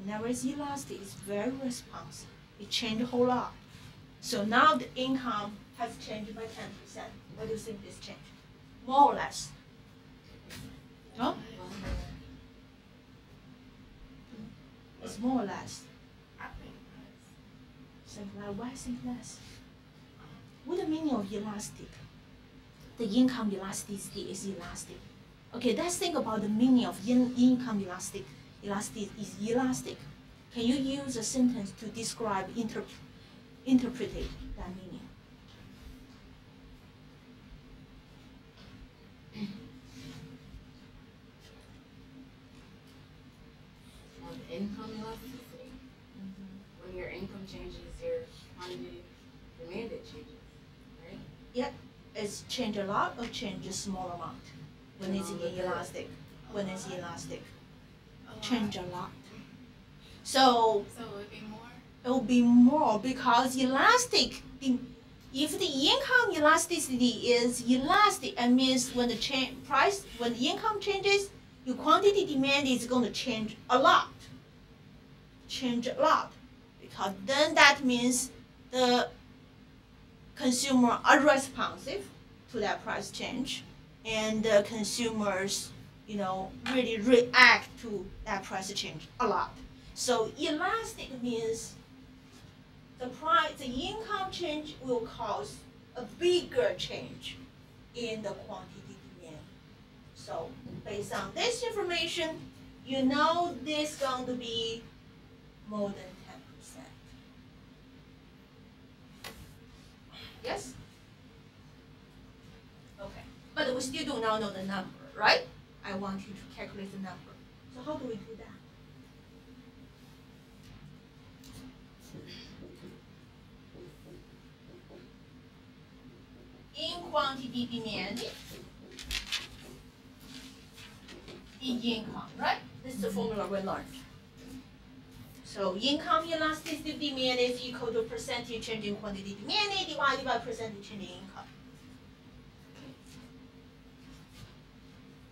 Whenever it's elastic, it's very responsive. It changed a whole lot. So now the income has changed by 10%. What do you think this change? More or less? No? It's more or less. Think like, why think less? What the meaning of elastic? The income elasticity is elastic. Okay, let's think about the meaning of in income elastic. Elastic is elastic. Can you use a sentence to describe, interp interpret that meaning? income elasticity. Mm -hmm. When your income changes, your quantity demanded changes, right? Yep. It's change a lot or change a small amount when it's elastic. When it's elastic, change a lot. So. So it would be more. It will be more because elastic. If the income elasticity is elastic, it means when the change price, when the income changes, your quantity demand is going to change a lot change a lot because then that means the consumer are responsive to that price change and the consumers you know really react to that price change a lot so elastic means the price the income change will cause a bigger change in the quantity demand so based on this information you know this going to be more than 10%. Yes? Okay. But we still do not know the number, right? I want you to calculate the number. So how do we do that? In quantity demanded, in income, right? This is the formula we learned. So income elasticity demand is equal to percentage change in quantity demanded divided by percentage change in income.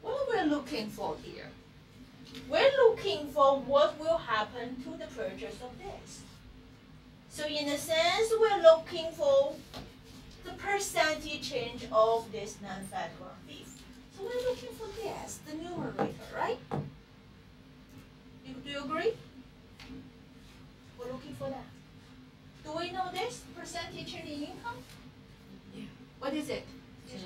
What we're we looking for here? We're looking for what will happen to the purchase of this. So in a sense, we're looking for the percentage change of this non-fat ground beef. So we're looking for this, the numerator, right? You, do you agree? We're looking for that. Do we know this percentage change in income? Yeah. What is it? Do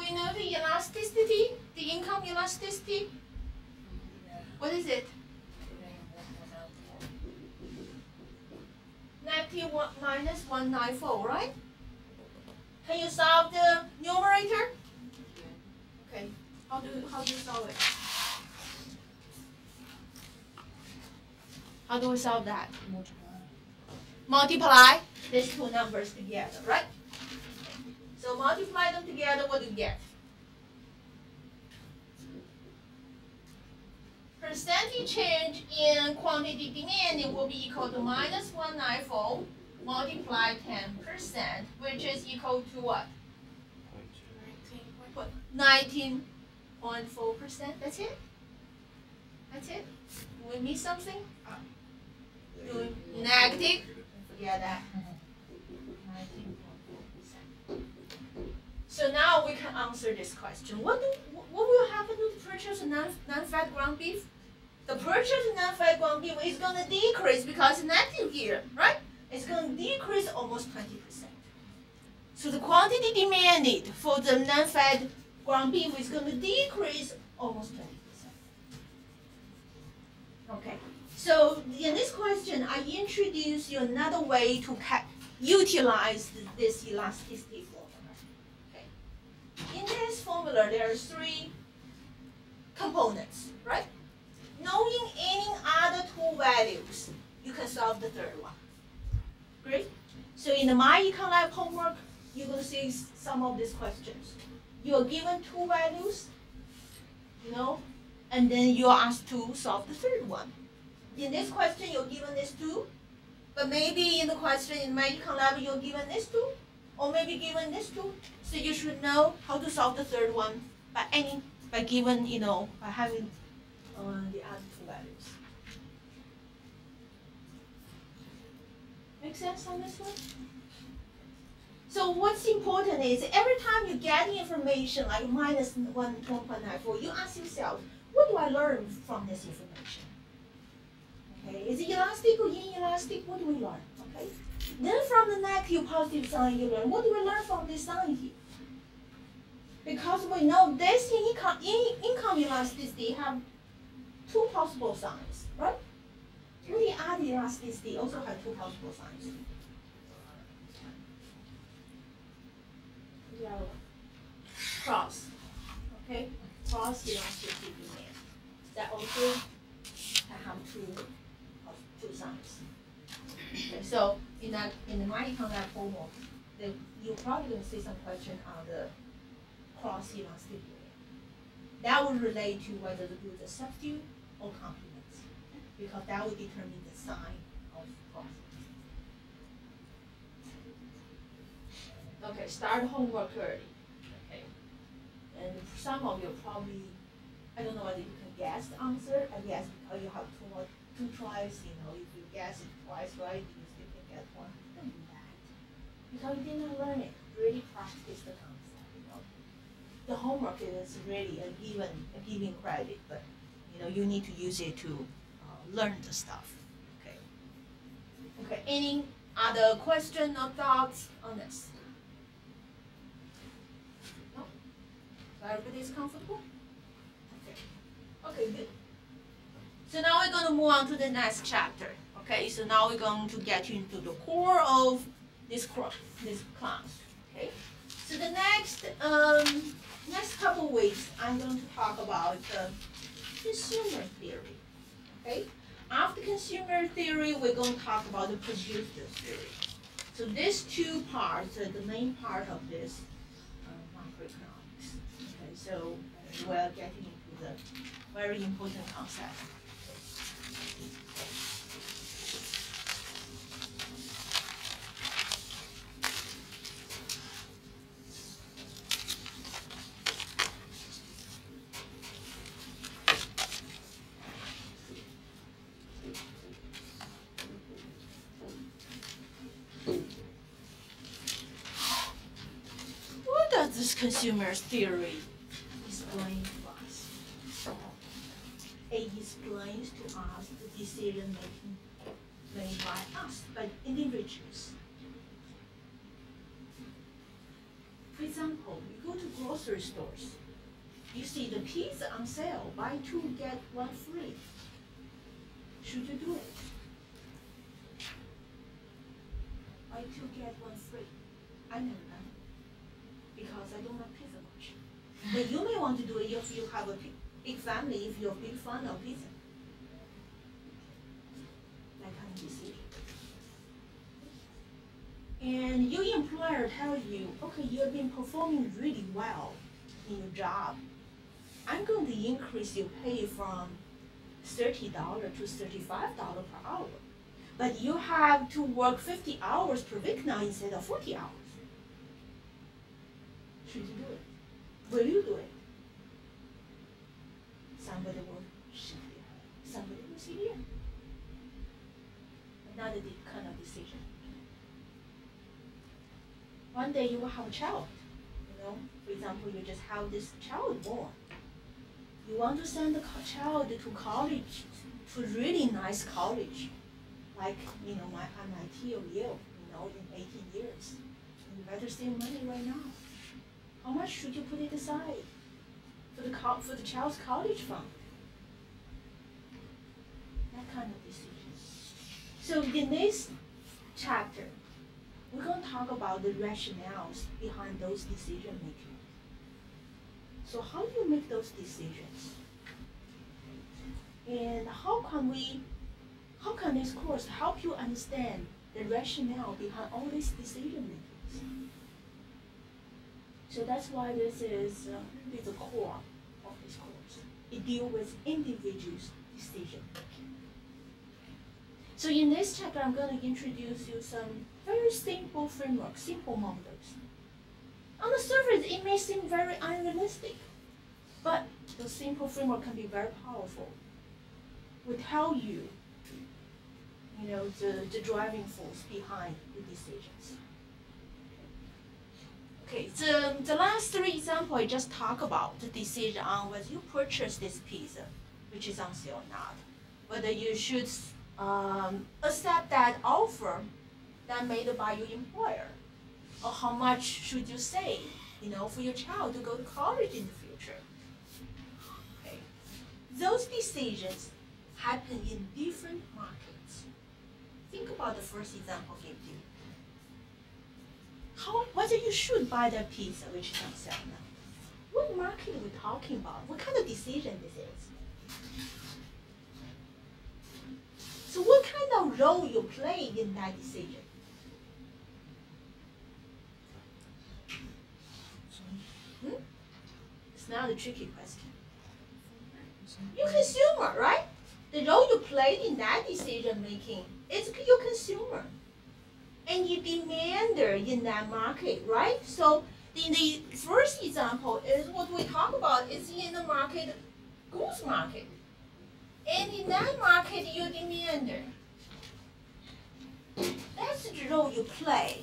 we know the elasticity, the income elasticity? What is it? Negative one minus 194, right? Can you solve the numerator? Okay. How do how do you solve it? How do we solve that? Multiply these two numbers together, right? So multiply them together, what do you get? Percentage change in quantity demanded will be equal to minus 194 multiply 10%, which is equal to what? 19.4%. That's it? That's it? we miss something? doing negative, Yeah, that. So now we can answer this question. What, do, what will happen to the purchase of non-fat ground beef? The purchase of non-fat ground beef is going to decrease because negative here, right? It's going to decrease almost 20%. So the quantity demanded for the non-fat ground beef is going to decrease almost 20%. Okay. So in this question, I introduce you another way to utilize this elasticity. In this formula, there are three components, right? Knowing any other two values, you can solve the third one. Great? So in the My Econ Lab homework, you will see some of these questions. You are given two values, you know, and then you are asked to solve the third one in this question you're given this two, but maybe in the question in My Econ Lab you're given this two, or maybe given this two. So you should know how to solve the third one by any by given you know by having on the other two values. Make sense on this one? So what's important is every time you get information like minus one one point nine four, you ask yourself, what do I learn from this information? Okay, is it elastic or inelastic? What do we learn? Then from the negative positive sign you learn, what do we learn from this sign here? Because we know this income, in, income elasticity have two possible signs, right? The other elasticity also have two possible signs. Yeah. Cross, okay? Cross elasticity demand. That also have two, two signs. Okay, so in that in the mighty contact formal, then you're probably gonna see some question on the cross elasticity. That would relate to whether the group is substitute or complements, because that would determine the sign of cross. Okay, start homework early. Okay, and some of you probably, I don't know whether you can guess the answer. I guess because you have two two tries. You know, if you guess it twice right, you still can get one. Don't do that because you didn't learn it. Really practice the concept. You know, the homework is really a given a given credit, but you know you need to use it to uh, learn the stuff. Okay. Okay. Any other question or thoughts on this? No. Everybody's comfortable. Okay. Okay. Good. So now we're going to move on to the next chapter. Okay. So now we're going to get into the core of this cro- this class. Okay. So the next um, next couple weeks, I'm going to talk about the consumer theory. Okay. After consumer theory, we're going to talk about the producer theory. So these two parts are the main part of this uh, macroeconomics. Okay. So we're getting into the very important concept. Consumer theory explain to us? It explains to us the decision making made by us, by individuals. For example, you go to grocery stores, you see the pizza on sale, buy two, get one free. Should you do it? Buy two, get one free. I never done it because I don't like pizza much. But you may want to do it if you have a big, family, if you're a big fan of pizza. Kind of decision. And your employer tells you, okay, you've been performing really well in your job. I'm going to increase your pay from thirty dollar to thirty-five dollar per hour. But you have to work fifty hours per week now instead of forty hours. Should you do it? Will you do it? Somebody will shake their head. Somebody will see yeah. Another kind of decision. One day you will have a child. You know, for example, you just have this child born. You want to send the child to college, to really nice college, like you know my MIT or Yale. You know, in 18 years, you better save money right now. How much should you put it aside for the for the child's college fund? That kind of decision. So in this chapter, we're going to talk about the rationales behind those decision making. So how do you make those decisions? And how can we, how can this course help you understand the rationale behind all these decision makings? So that's why this is uh, the core of this course. It deals with individuals' decision. So in this chapter, I'm going to introduce you some very simple frameworks, simple models. On the surface, it may seem very unrealistic, but the simple framework can be very powerful will tell you, you know, the, the driving force behind the decisions. Okay, the, the last three example I just talk about the decision on whether you purchase this piece, which is on sale or not, whether you should um, accept that offer that made by your employer, or how much should you save, you know, for your child to go to college in the future. Okay, those decisions happen in different markets. Think about the first example I gave you how, whether you should buy that pizza, which is on sale now. What market are we talking about? What kind of decision this is? So what kind of role you play in that decision? Hmm? It's not a tricky question. You consumer, right? The role you play in that decision making is your consumer and you demander in that market, right? So in the first example is what we talk about is in the market, goods market. And in that market, you demander. That's the role you play.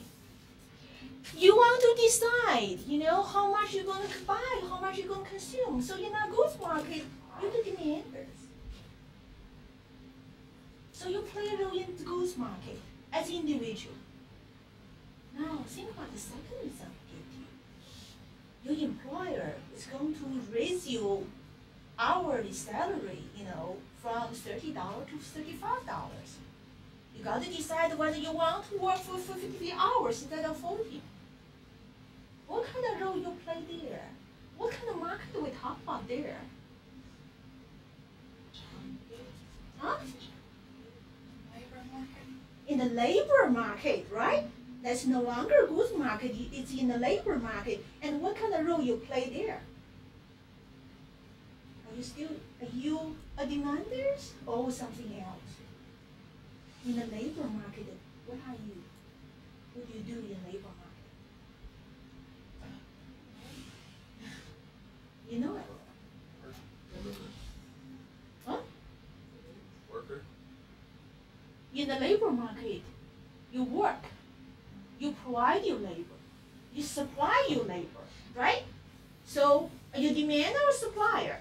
You want to decide, you know, how much you're going to buy, how much you're going to consume. So in that goods market, you're the demanders. So you play a role in the goods market as individual. Now think about the second example. Your employer is going to raise you hourly salary, you know, from thirty dollars to thirty-five dollars. You got to decide whether you want to work for, for fifty hours instead of forty. What kind of role you play there? What kind of market do we talk about there? Huh? Labor market. In the labor market, right? That's no longer goods market, it's in the labor market. And what kind of role you play there? Are you still, are you a demanders or something else? In the labor market, what are you? What do you do in the labor market? You know it. Huh? Worker? In the labor market, you work you provide your labor, you supply your labor, right? So you demand or supplier?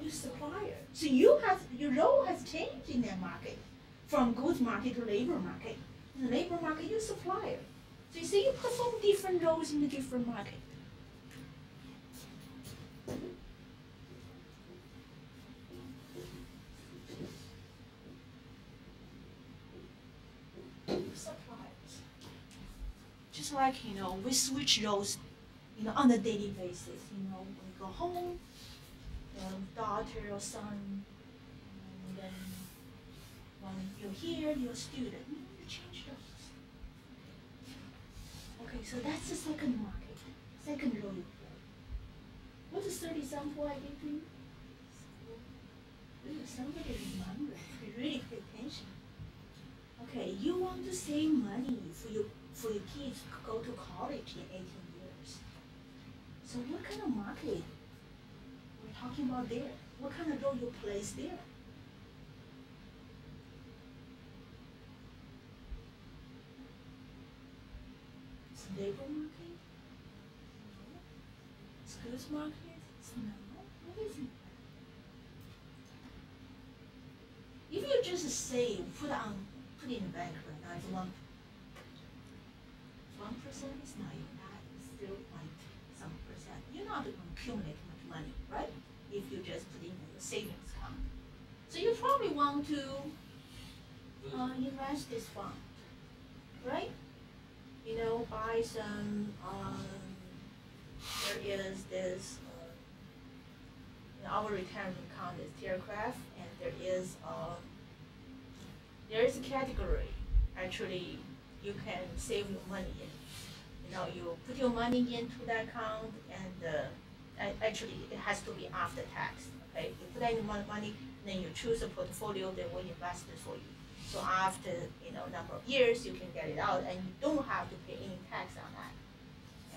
You supplier. So you have your role has changed in that market, from goods market to labor market. In the labor market, you supplier. So you see, you perform different roles in the different market. Just like you know, we switch roles, you know, on a daily basis. You know, when we go home, daughter or son, and then when you're here, you're a student. You, know, you change roles. Okay, so that's the second market, second role. What's the third example I gave you? Somebody remember. Really pay attention. Okay, you want to save money for your for your kids go to college in 18 years. So what kind of market we're talking about there? What kind of role you place there? It's labor market? No. It's goods market? It's no. What is it? If you just say put on put in the bank right now, it's one one percent is not that, it's still like some percent. You're not gonna accumulate much money, right? If you just put in a savings account. So you probably want to uh, invest this fund, right? You know, buy some, um, there is this, uh, our retirement account is Aircraft, and there is, um, there is a category, actually, you can save your money in. You know, you put your money into that account and, uh, actually, it has to be after tax, okay? You put mon- money, then you choose a portfolio that will invest it for you. So after, you know, number of years, you can get it out and you don't have to pay any tax on that.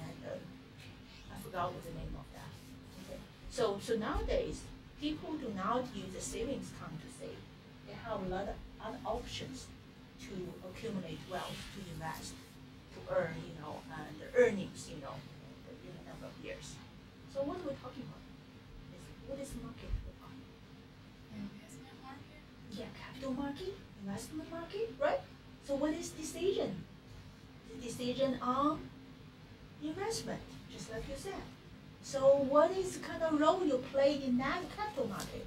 And, uh, I forgot what the name of that. Okay. So, so nowadays, people do not use a savings account to save. they have a lot of other options to accumulate wealth, to invest, earn, you know, uh, the earnings, you know, in a number of years. So what are we talking about? Is what is market about? Investment market? Yeah, capital market, investment market, right? So what is decision? The decision on investment, just like you said. So what is the kind of role you play in that capital market?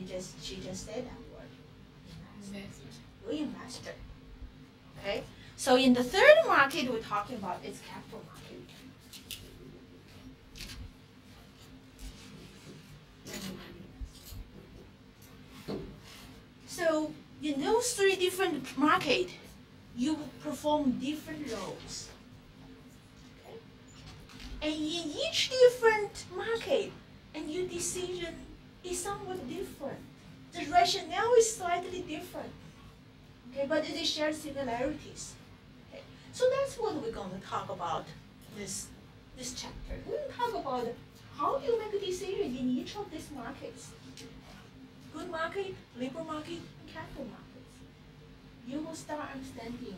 She just she just said that word. Investment. You're investor. Okay? So in the third market we're talking about is capital market. So in those three different market, you perform different roles. Okay? And in each different market, and your decision is somewhat different. The rationale is slightly different. Okay, but they share similarities. Okay, so that's what we're going to talk about this this chapter. We're going to talk about how you make a decision in each of these markets. Good market, labor market, and capital markets. You will start understanding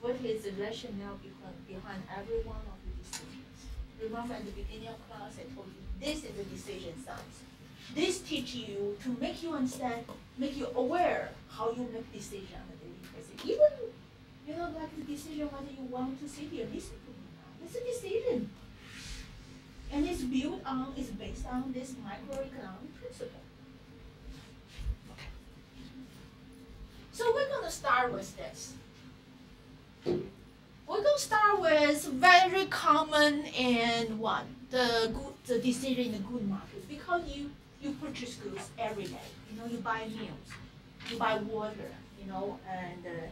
what is the rationale behind, behind every one of the decisions. Remember at the beginning of class, I told you this is a decision science. This teach you to make you understand, make you aware how you make decision on a daily basis. Even you know like the decision whether you want to sit here listen to me now. It's a decision. And it's built on, it's based on this microeconomic principle. Okay. So we're gonna start with this. We're gonna start with very common and one, the good the decision in the good market because you you purchase goods every day. You know you buy meals, you buy water, you know, and uh,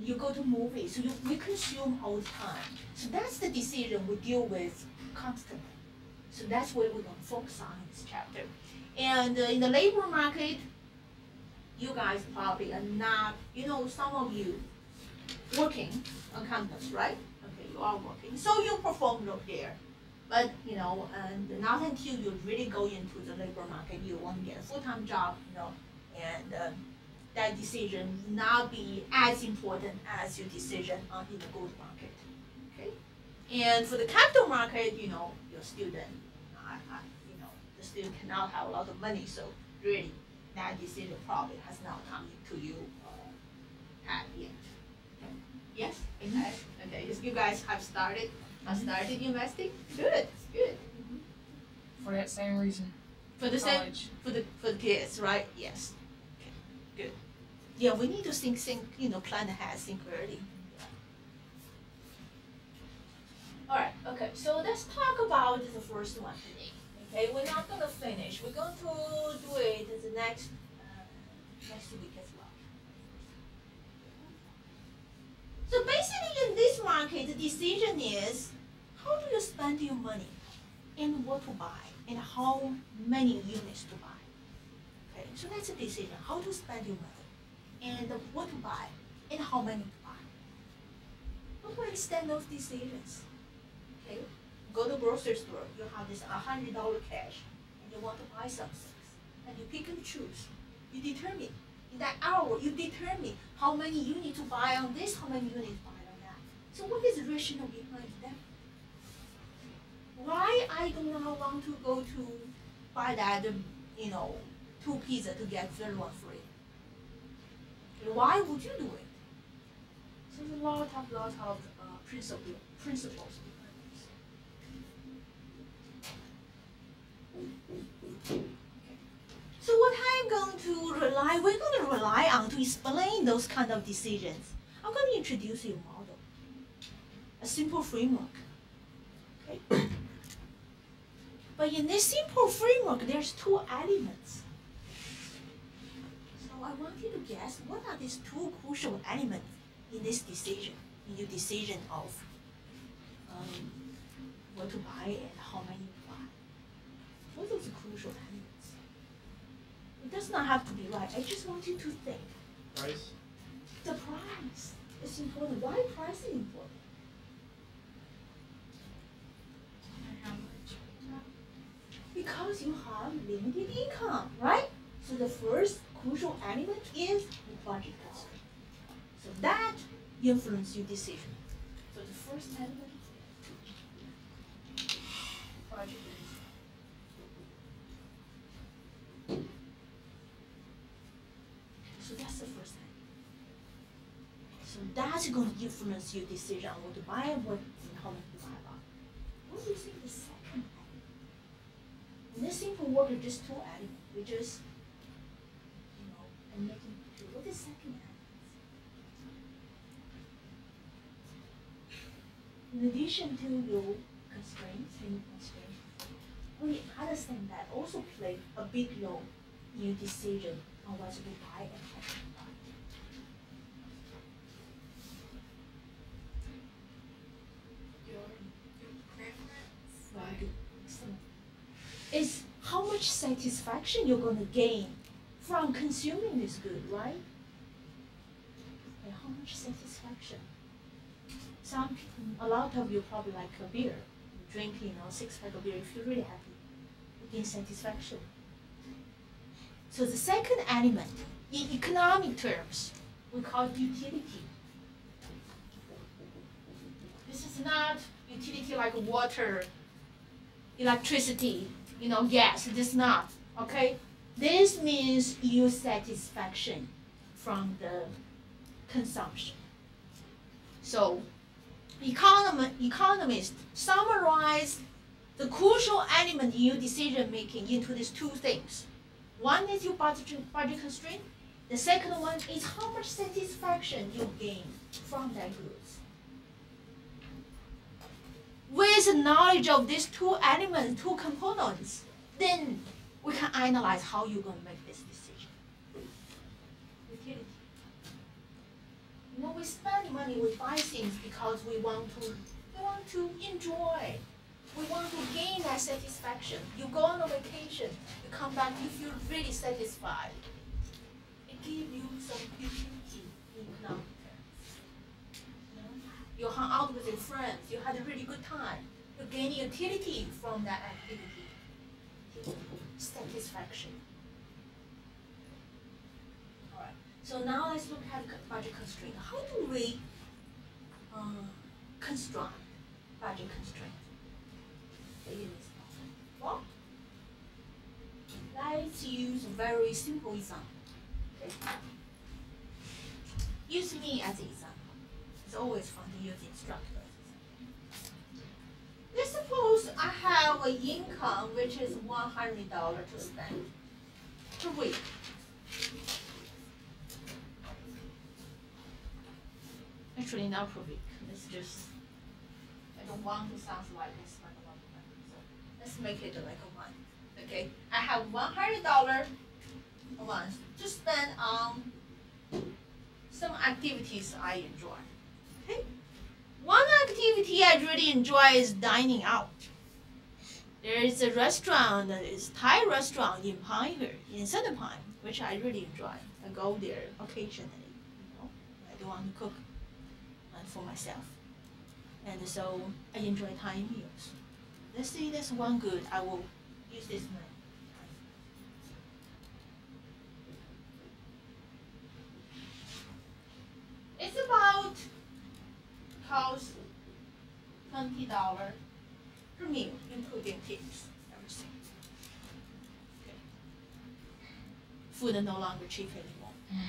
you go to movies. So you we consume all the time. So that's the decision we deal with constantly. So that's what we're gonna focus on in this chapter. And uh, in the labor market, you guys probably are not. You know, some of you working on campus, right? Okay, you are working, so you perform work there. But you know, and not until you really go into the labor market, you want to get a full-time job, you know, and uh, that decision will not be as important as your decision on in the gold market. Okay, and for the capital market, you know, your student, I, I, you know, the student cannot have a lot of money, so really that decision probably has not come to you uh, yet. Yes? Okay. Okay. You guys have started have started investing? Good, good. For that same reason. For the same College. for the for the kids, right? Yes. Okay, good. Yeah, we need to think think, you know, plan ahead, think early. Alright, okay, so let's talk about the first one today. Okay, we're not gonna finish. We're going to do it in the next uh, next week as well. So basically in this market, the decision is how do you spend your money and what to buy and how many units to buy. Okay, so that's a decision, how to spend your money and what to buy and how many to buy. How to extend those decisions? Okay, go to grocery store, you have this hundred dollar cash and you want to buy some things and you pick and choose. You determine in that hour, you determine how many you need to buy on this, how many you need to buy on that. So what is the rationale behind that? Why I do not want to go to buy that, um, you know, two pizza to get third one free? Why would you do it? So there's a lot of lot of uh, principle principles behind this. So what I'm going to rely, we're going to rely on to explain those kind of decisions. I'm going to introduce you a model, a simple framework. Okay. but in this simple framework, there's two elements. So I want you to guess what are these two crucial elements in this decision, in your decision of um, what to buy and how many to buy. What are those crucial elements? It does not have to be right. I just want you to think. Price? The price is important. Why price is important? because you have limited income, right? So the first crucial element is the budget constraint. So that influences your decision. So the first element budget So that's going to influence your decision on what to buy and what and how much to buy about. What do you think the second element? In this simple work is just two elements. We just, you know, and making two. What is second element? In addition to your constraints and constraints, we understand that also play a big role in your decision on what to buy and how Is how much satisfaction you're going to gain from consuming this good, right? And how much satisfaction? Some, a lot of you probably like a beer, you drink, you know, six pack of beer, you feel really happy, you gain satisfaction. So the second element, in economic terms, we call it utility. This is not utility like water, electricity, you know, yes, This is not. Okay? This means your satisfaction from the consumption. So, econom- economists summarize the crucial element in your decision making into these two things. One is your budget, budget constraint. The second one is how much satisfaction you gain from that goods. With knowledge of these two elements, two components, then we can analyze how you're going to make this decision. Utility. You know, we spend money, we buy things because we want to, we want to enjoy. We want to gain that satisfaction. You go on a vacation, you come back, you feel really satisfied. It gives you some you hung out with your friends, you had a really good time. You gain utility from that activity. Satisfaction. Alright, so now let's look at budget constraint. How do we uh, construct budget constraint? Well, let's use a very simple example. Okay? Use me as example. It's always fun to use instructors. Let's suppose I have an income which is one hundred dollar to spend per week. Actually, not per week. It's just I don't want to sound like I spend a lot of money. So let's make it like a month. Okay, I have one hundred dollar a month to spend on some activities I enjoy. One activity I really enjoy is dining out. There is a restaurant that is Thai restaurant in Pineville, in Center Pine, which I really enjoy. I go there occasionally. You know, I don't want to cook for myself, and so I enjoy Thai meals. Let's see, there's one good. I will use this one. It's about cost twenty dollar per meal, including tips, everything. Okay. Food is no longer cheap anymore.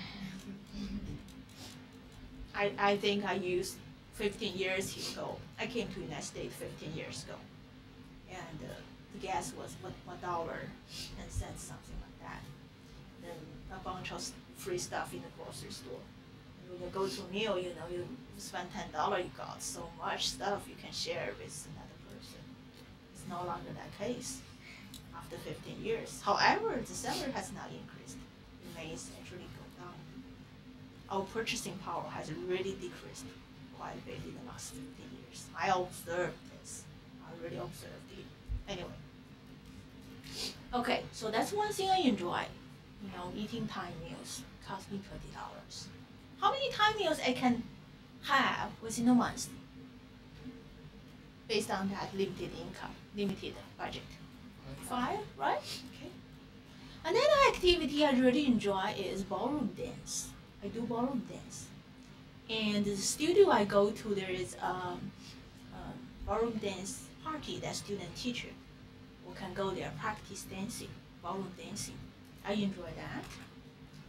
I, I think I used fifteen years ago. I came to United States fifteen years ago. And uh, the gas was one, one dollar and cents, something like that. Then a bunch of free stuff in the grocery store. And when you go to a meal, you know, you spend ten dollar, you got so much stuff you can share with another person. It's no longer that case after fifteen years. However, the salary has not increased. It may actually go down. Our purchasing power has really decreased quite a bit in the last fifteen years. I observed this. I really observed it. Anyway. Okay, so that's one thing I enjoy. You know, eating Thai meals cost me twenty dollars. How many Thai meals I can have within a month? Based on that limited income, limited budget. Five, right? Okay. Another activity I really enjoy is ballroom dance. I do ballroom dance. And the studio I go to, there is a, um, ballroom dance party that student teacher. We can go there, practice dancing, ballroom dancing. I enjoy that.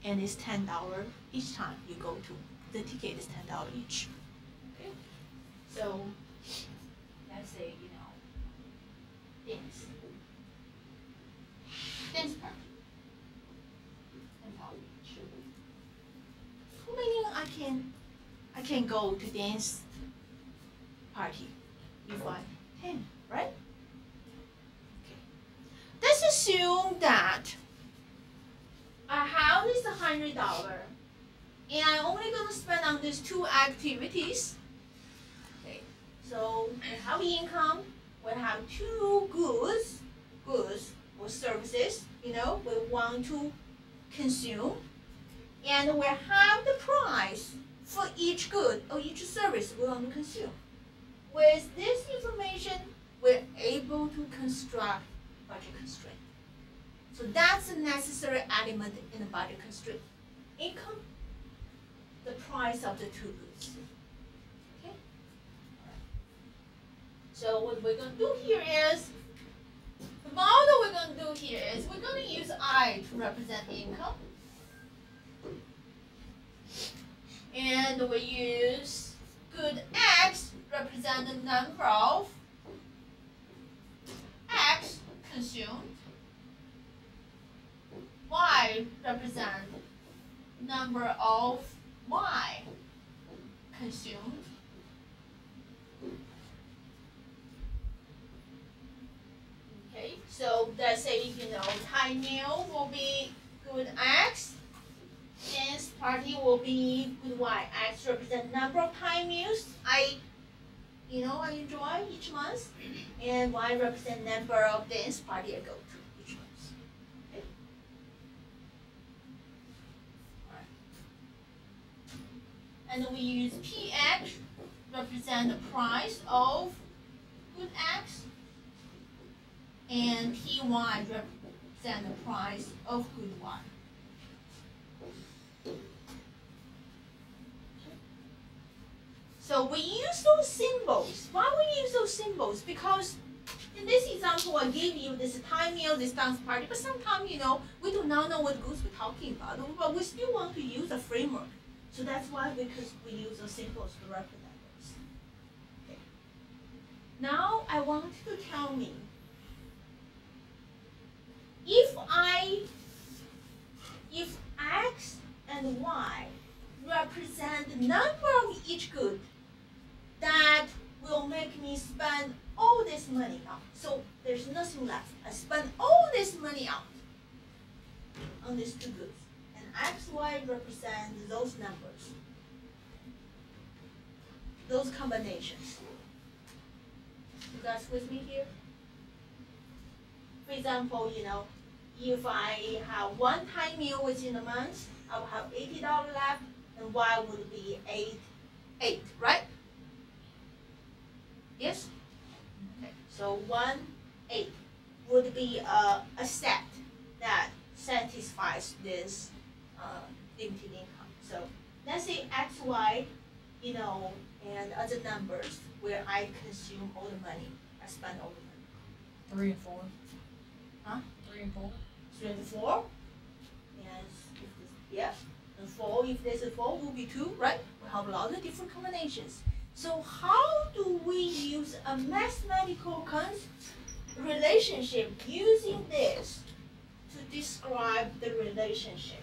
And it's ten dollar each time you go to. The ticket is ten dollar each. Okay. So let's say, you know, dance. Dance party. Ten dollar each. How many I can I can go to dance party if I ten, right? Okay. Let's assume that I have this hundred dollar and I'm only gonna spend on these two activities. Okay, so we have income, we have two goods, goods or services, you know, we want to consume, and we have the price for each good or each service we want to consume. With this information, we're able to construct budget constraint. So that's a necessary element in the budget constraint. Income, the price of the two goods. Okay? So what we're gonna do here is, the model we're gonna do here is we're gonna use I to represent income. And we use good X represent the number of X consumed. Y represent number of Y consumed. Okay, so let's say you know Thai meal will be good X, dance party will be good Y. X represent number of Thai meals I you know I enjoy each month, and Y represent number of dance party I go to each month. Okay. Alright. And we use PX represent the price of good X, and PY represent the price of good Y. So we use those symbols. Why we use those symbols? Because in this example, I gave you this Thai meal, this dance party, but sometimes, you know, we do not know what goods we're talking about, but we still want to use a framework. So that's why because we use those symbols to represent. Okay. Now I want you to tell me if I, if X and Y represent the number of each good that will make me spend all this money out. So there's nothing left. I spend all this money out on these two goods. And X, Y represent those numbers. Those combinations. You guys with me here? For example, you know, if I have one Thai meal within a month, I will have eighty dollars left, and Y would be eight, eight, right? Yes? Okay, so one, eight would be a, a set that satisfies this uh, limited income. So let's say X, Y, you know, and other numbers where I consume all the money, I spend all the money. Three and four. Huh? Three and four. Three and four. Yes, if this, yeah. And four, if there's a four, will be two, right? We have a lot of different combinations. So how do we use a mathematical relationship using this to describe the relationship?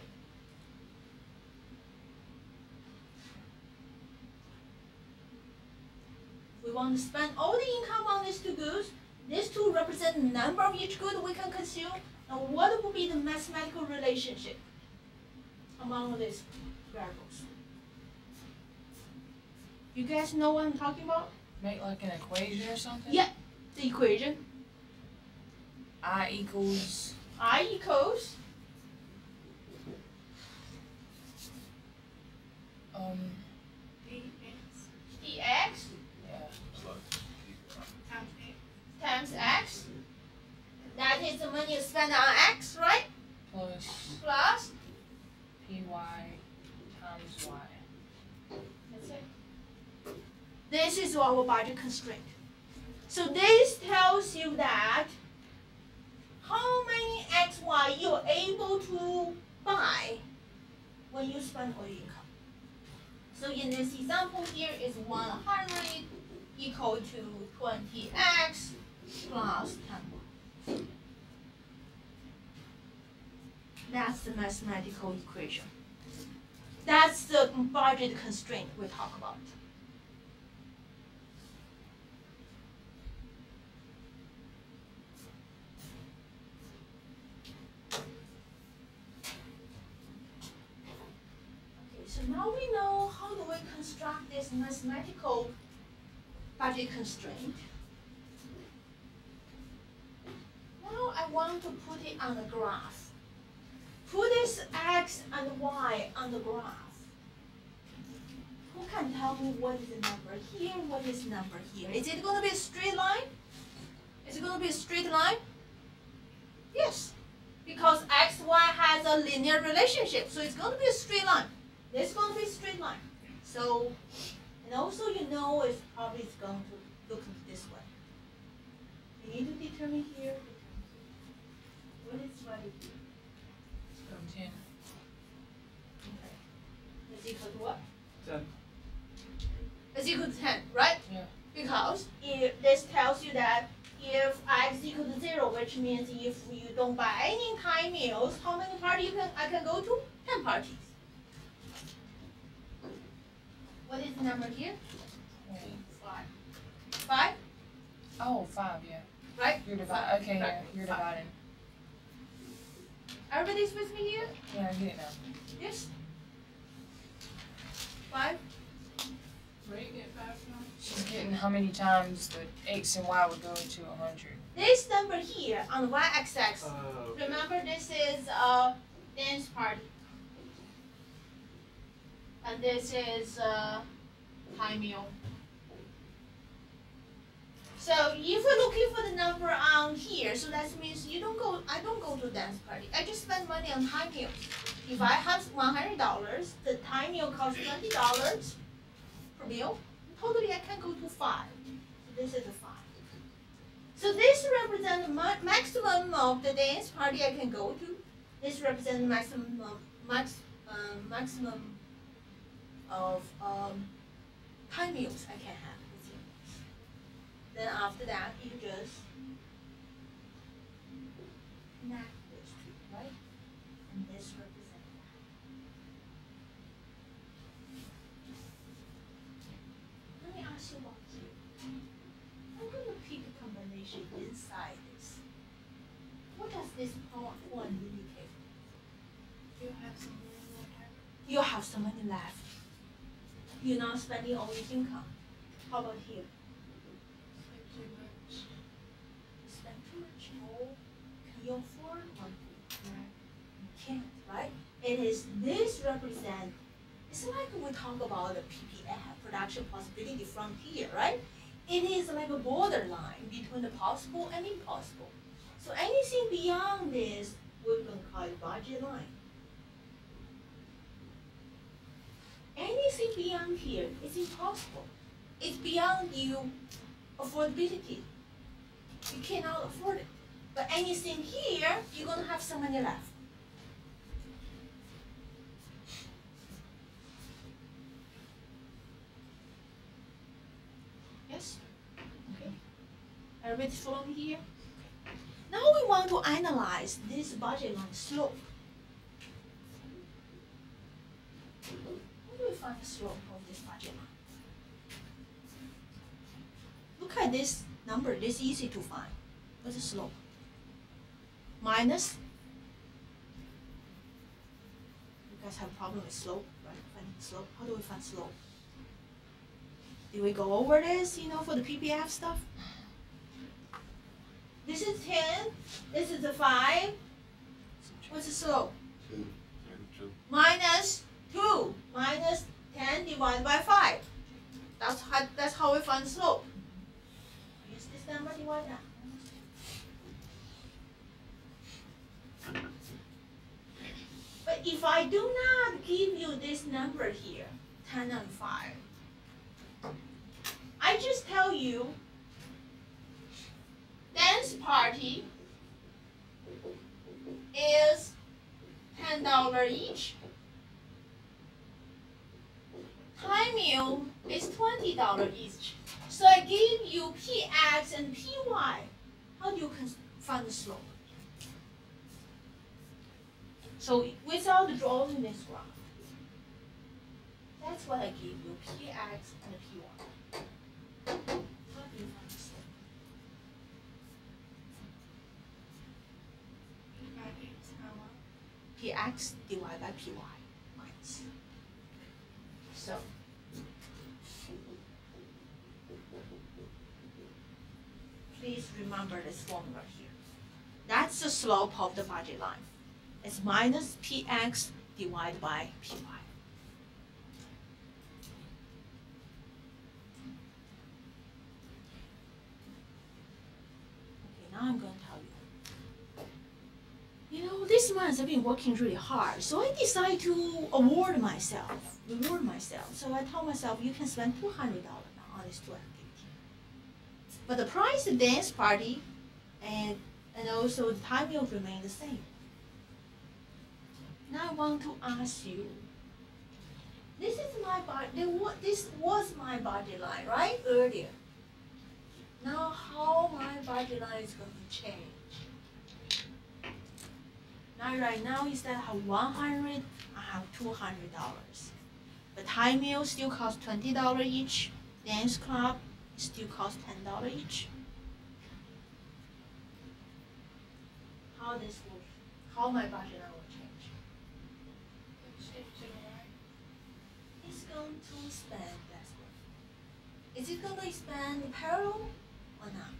Want to spend all the income on these two goods. These two represent the number of each good we can consume. And what would be the mathematical relationship among these variables? You guys know what I'm talking about? Make like an equation or something. Yeah. The equation I equals I equals um dx dx times x. That is the money you spend on X, right? Plus Plus, py times y. that's it. This is our budget constraint. So this tells you that how many X, Y you're able to buy when you spend all your income. So in this example here is 100 equal to 20x plus 10. That's the mathematical equation. That's the budget constraint we talk about. Okay, so now we know how do we construct this mathematical budget constraint. I want to put it on the graph. Put this x and y on the graph. Who can tell me what is the number here, what is the number here? Is it going to be a straight line? Is it going to be a straight line? Yes, because x, y has a linear relationship, so it's going to be a straight line. This is going to be a straight line. So, and also you know it's probably going to look this way. You need to determine here. What is right here? From ten. Okay. Is equal to what? Ten. Is equal to ten, right? Yeah. Because if this tells you that if x equal to zero, which means if you don't buy any Thai meals, how many parties you can I can go to? Ten parties. What is the number here? Wait. Five. Five, Oh, five. Yeah. right? You're dividing. Okay. Yeah. Right. You're Five. dividing. Everybody's with me here? Yeah, I get it now. Yes. Five. Where you get five from? She's getting how many times the x and y would go into a hundred. This number here on the y-axis Uh, Remember, this is a dance party. And this is a Thai meal. So if we're looking for the number on here, so that means you don't go, I don't go to dance party. I just spend money on Thai meal. If I have one hundred dollars, the Thai meal costs twenty dollars per meal. Totally, I can go to five. So this is a five. So this represents the ma- maximum of the dance party I can go to. This represents maximum max um, maximum of um, Thai meals I can have. Then after that, you just connect those two, right? And this represents that. Let me ask you about here. I'm pick a combination inside this. What does this point one indicate? You have room left. You have some money left. You're not spending all your income. How about here? Can you afford? You can't, right? It is this represent. It's like we talk about the PPF production possibility frontier, right? It is like a borderline between the possible and impossible. So anything beyond this, we're gonna call it budget line. Anything beyond here is impossible. It's beyond you affordability. You cannot afford it. But anything here, you're gonna have some money left. Yes? Okay. Everybody follow me here? Now we want to analyze this budget line slope. How do we find the slope of this budget line? Look at this number, this is easy to find. What's the slope? Minus. You guys have a problem with slope, right? Finding slope. How do we find slope? Did we go over this, you know, for the PPF stuff? This is ten, this is a five. What's the slope? two. Two. Minus minus ten divided by five. That's how, that's how we find slope. Use this number. If I do not give you this number here, ten and five, I just tell you dance party is ten dollar each. Thai meal is twenty dollar each. So I give you px and py. How do you find the slope? So without drawing this graph, that's what I give you px and py. The px divided by py minus. So. Please remember this formula here. That's the slope of the budget line. It's minus px divided by py. Okay, now I'm going to tell you. You know, this month I've been working really hard, so I decided to award myself, reward myself. So I told myself, you can spend two hundred dollars on this two. But the price of dance party, and and also the time will remain the same. Now I want to ask you. This is my body. This was my body line, right earlier. Now how my body line is going to change? Now, right now, instead of have one hundred, I have two hundred dollars. The Thai meal still costs twenty dollar each. Dance club still costs ten dollar each. How this will, how my budget line will change? Shift to the right. It's going to expand. That's what. Is it going to expand in parallel or not?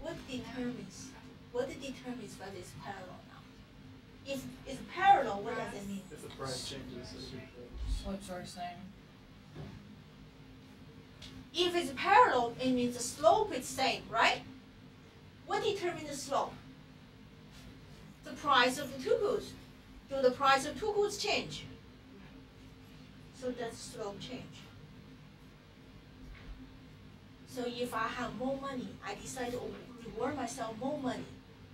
What determines? What determines whether it's parallel now? If it's parallel, what does it mean? If the price changes, it should go. Slopes are the same. If it's parallel, it means the slope is same, right? What determines the slope? Price of two goods. Do the price of two goods change? So does slope change? So if I have more money, I decide to reward myself more money,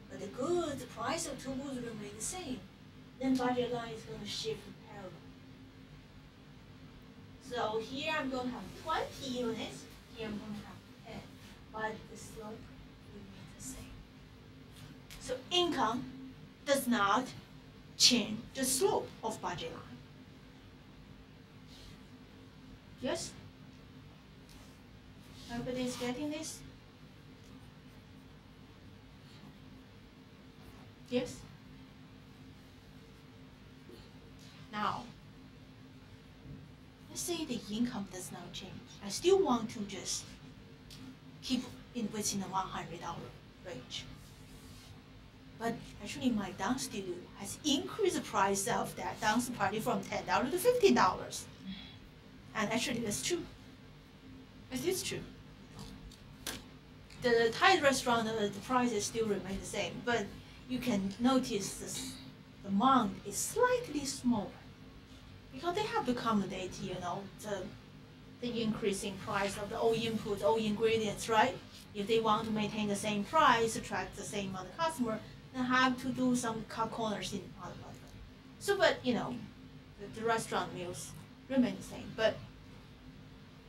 but the goods, the price of two goods remain the same, then budget line is going to shift parallel. So here I'm going to have 20 units, here I'm going to have 10, but the slope remains the same. So income does not change the slope of budget line. Yes? Everybody is getting this? Yes? Now, let's say the income does not change. I still want to just keep in within the one hundred dollar range. Actually my dance studio has increased the price of that dance party from ten dollars to fifteen dollars. And actually that's true. It is true. The Thai restaurant, uh, the prices still remain the same, but you can notice this, the amount is slightly smaller because they have to accommodate, you know, the, the increasing price of the all inputs, all ingredients, right? If they want to maintain the same price, attract the same amount of customer, have to do some cut corners in other. So, but you know, the, the restaurant meals remain the same, but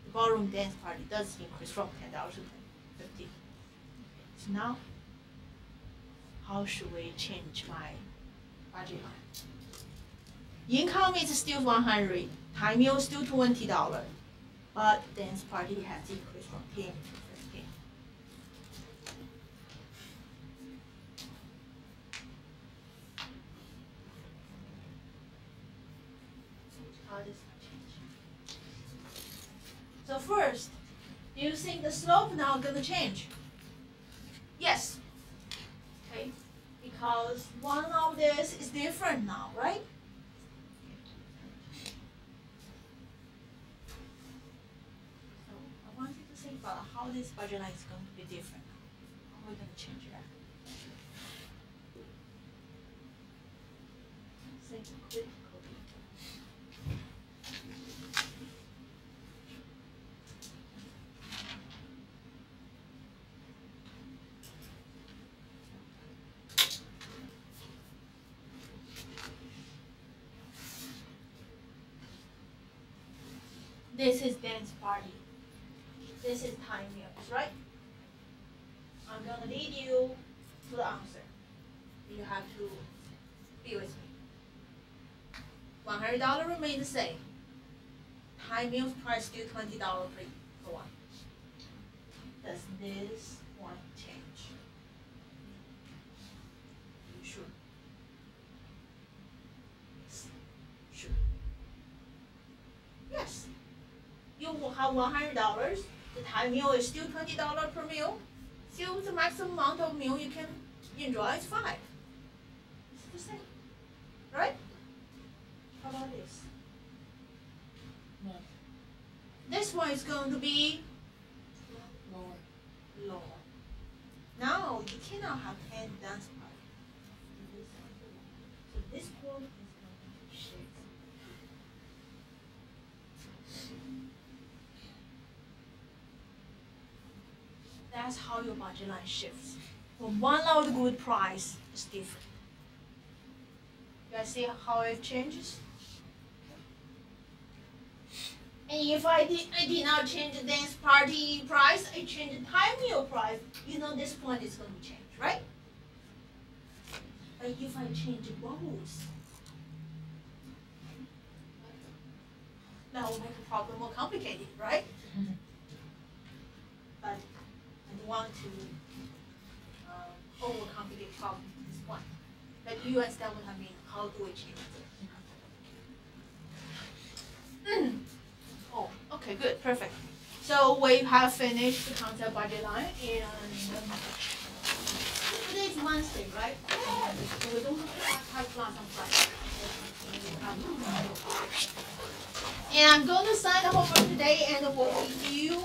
the ballroom dance party does increase from ten dollars to fifteen. So now, how should we change my budget? Income is still one hundred, Thai meal still twenty dollar, but dance party has increased from ten So first, do you think the slope now gonna change? Yes. Okay, because one of this is different now, right? So I want you to think about how this budget line is going to be different. How we're gonna change that. This is dance party. This is Thai meals, right? I'm gonna lead you to the answer. You have to be with me. One hundred dollar remain the same. Thai meals price still twenty dollar per, per one. Does this You will have one hundred dollars. The Thai meal is still twenty dollar per meal. Still the maximum amount of meal you can enjoy is five. It's the same. Right? How about this? No. This one is going to be Lower. lower. Now you cannot have ten dance party. So this one is going to shift. That's how your budget line shifts. From one to good price is different. You guys see how it changes? And if I did, I did not change the dance party price, I changed the Thai meal price, you know this point is gonna change, right? But if I change the roles, that will make the problem more complicated, right? Mm-hmm. But I don't want to um, overcomplicate problem at this point. But you understand what I mean, how do we change it? Oh, okay, good, perfect. So we have finished the concept budget line and um, today is Wednesday, right? So we don't have class on Friday. And I'm going to sign the homework today and we'll give you